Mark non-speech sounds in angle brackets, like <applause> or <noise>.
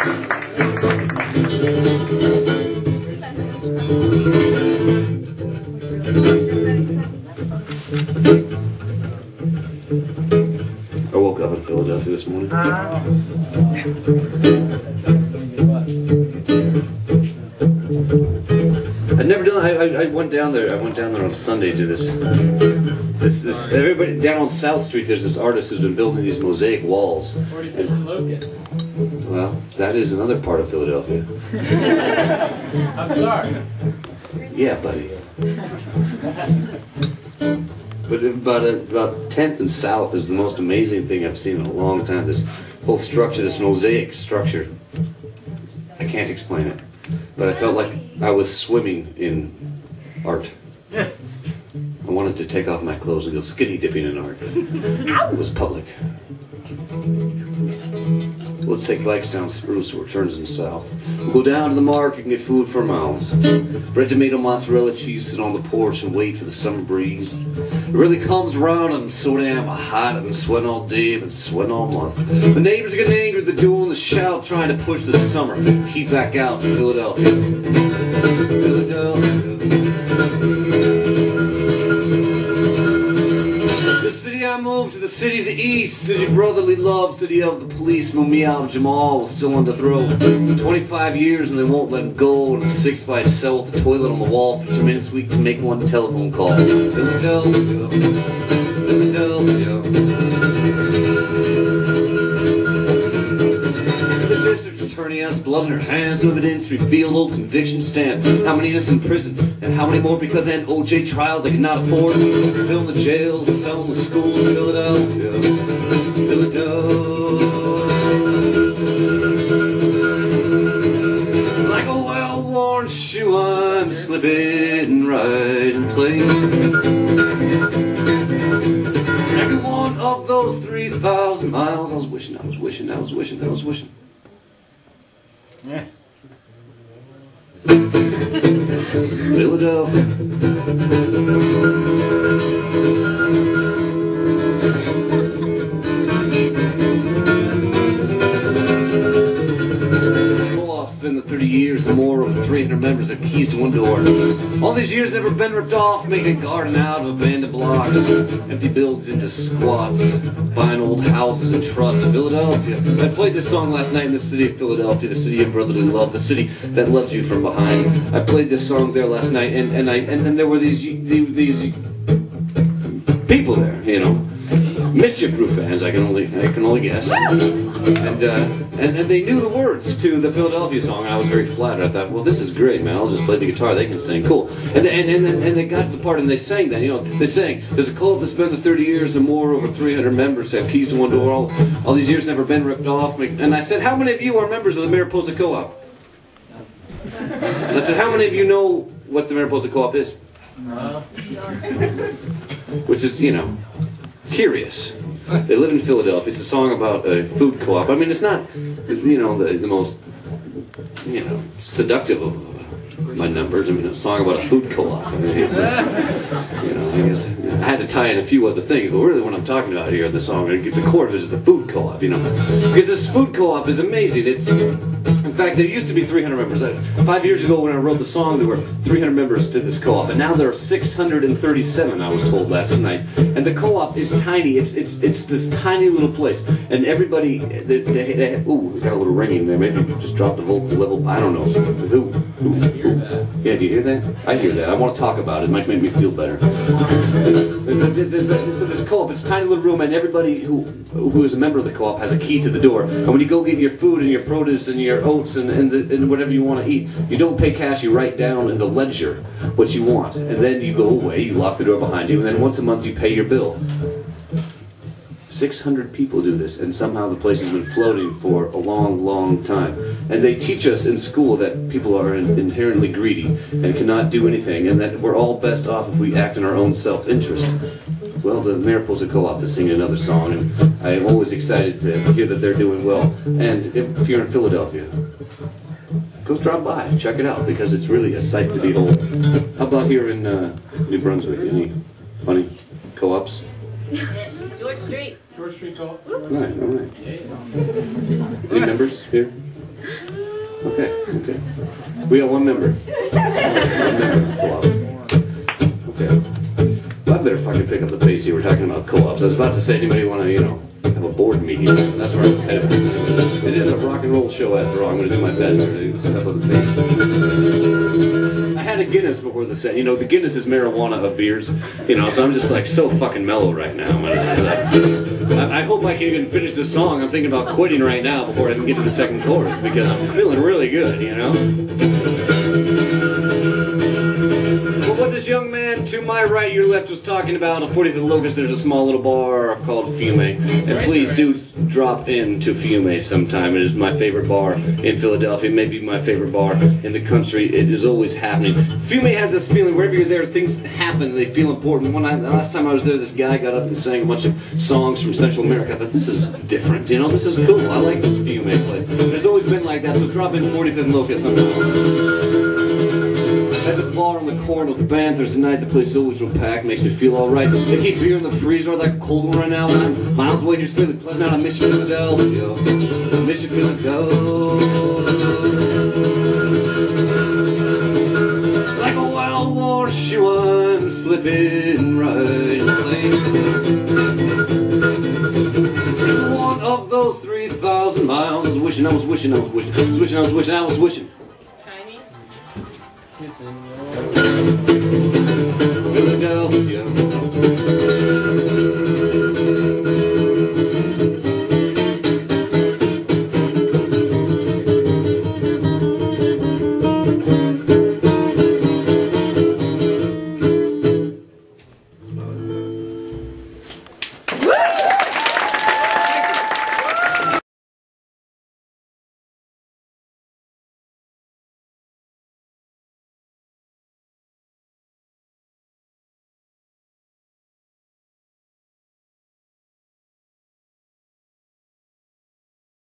I woke up in Philadelphia this morning. Uh, I'd never done. I, I, I went down there. I went down there on Sunday to do this. This this everybody down on South Street. There's this artist who's been building these mosaic walls. Locust. Well, that is another part of Philadelphia. <laughs> I'm sorry. Yeah, buddy. But about uh, about 10th and South is the most amazing thing I've seen in a long time. This whole structure, this mosaic structure. I can't explain it, but I felt like I was swimming in art. I wanted to take off my clothes and go skinny dipping in art. It was public. Let's take Bikes down Spruce it turns in south. We'll go down to the market and get food for miles. Bread, tomato, mozzarella cheese, sit on the porch and wait for the summer breeze. It really comes around and I'm so damn hot. I've been sweating all day, I've been sweating all month. The neighbors are getting angry, they're doing the shout, trying to push the summer heat back out in Philadelphia. Philadelphia. City the brotherly love, city of the police. Mumia Jamal was still on the throat. 25 years and they won't let him go. And a six by cell with the toilet on the wall for two minutes a week to make one telephone call. Philadelphia, Philadelphia. Has blood in her hands, evidence revealed, old conviction stand. How many innocent in prison, and how many more because an OJ trial they could not afford? Filling the jails, selling the schools, Philadelphia, Philadelphia. Like a well-worn shoe, I'm slipping right in place. Every one of those 3,000 miles, I was wishing, I was wishing, I was wishing, I was wishing. Yeah. Philadelphia. Years or more, over 300 members have keys to one door. All these years never been ripped off, making a garden out of abandoned blocks, empty buildings into squats, buying old houses in trust. Philadelphia. I played this song last night in the city of Philadelphia, the city of brotherly love, the city that loves you from behind. I played this song there last night, and, and I and, and there were these these people there, you know, Mischief Brew fans. I can only I can only guess, and uh, and and they knew the words to the Philadelphia song. I was very flattered. I thought, well, this is great, man. I'll just play the guitar. They can sing, cool. And then, and and and they got to the part and they sang that. You know, they sang. There's a co-op that's been the 30 years or more, over 300 members have keys to one door. All all these years never been ripped off. And I said, how many of you are members of the Mariposa Co-op? And I said, how many of you know what the Mariposa Co-op is? No. which is, you know, curious. They live in Philadelphia. It's a song about a food co-op. I mean, it's not, you know, the, the most, you know, seductive of my numbers. I mean, a song about a food co-op. I mean, was, you know, I guess I had to tie in a few other things, but really what I'm talking about here, the song, the core of it is the food co-op, you know. Because this food co-op is amazing. It's, fact, there used to be 300 members. Uh, five years ago when I wrote the song, there were 300 members to this co-op, and now there are 637, I was told last night. And the co-op is tiny. It's it's it's this tiny little place, and everybody. They, they, they, ooh, we got a little ringing there. Maybe just dropped the vocal level. I don't know. Who? who, who? Yeah, do you hear that? I hear that. I want to talk about it. It might make me feel better. There's a, so this co-op, it's a tiny little room, and everybody who who is a member of the co-op has a key to the door. And when you go get your food and your produce and your oats and, and, the, and whatever you want to eat, you don't pay cash. You write down in the ledger what you want, and then you go away. You lock the door behind you, and then once a month you pay your bill. 600 people do this, and somehow the place has been floating for a long, long time. And they teach us in school that people are in- inherently greedy and cannot do anything, and that we're all best off if we act in our own self interest. Well, the Mariposa Co-op is singing another song, and I'm always excited to hear that they're doing well. And if, if you're in Philadelphia, go drop by, check it out, because it's really a sight to behold. How about here in uh, New Brunswick? Any funny co-ops? <laughs> George Street. George Street Co-op. Right, all right. Any members here? Okay, okay. We got one member. <laughs> One member co-op. Okay. Well, I better fucking pick up the pace here. We're talking about co-ops. I was about to say, anybody want to, you know, have a board meeting? That's where I was headed. It is a rock and roll show after all. I'm going to do my best to pick up the pace. I had a Guinness before the set. You know, the Guinness is marijuana of beers. You know, so I'm just like so fucking mellow right now. Just, I, I hope I can even finish this song. I'm thinking about quitting right now before I can get to the second chorus because I'm feeling really good. You know. Young man to my right, your left, was talking about on 40th and Locust, there's a small little bar called Fiume. And please do drop in to Fiume sometime. It is my favorite bar in Philadelphia, maybe my favorite bar in the country. It is always happening. Fiume has this feeling wherever you're there, things happen, they feel important. When I, the last time I was there, this guy got up and sang a bunch of songs from Central America. I thought, this is different, you know, this is cool. I like this Fiume place. It's always been like that, so drop in 45th and Locust sometime. Bar on the corner with the band Thursday night, the place always real packed, makes me feel alright. They keep beer in the freezer, like a cold one right now. Man. Miles away, here's Philly Pleasant out. I miss Philadelphia. I miss you, Philadelphia. Like a wild horseshoe, I'm slipping right in. One of those 3,000 miles, I was wishing, I was wishing, I was wishing, I was wishing, I was wishing, I was wishing kissing your Philadelphia.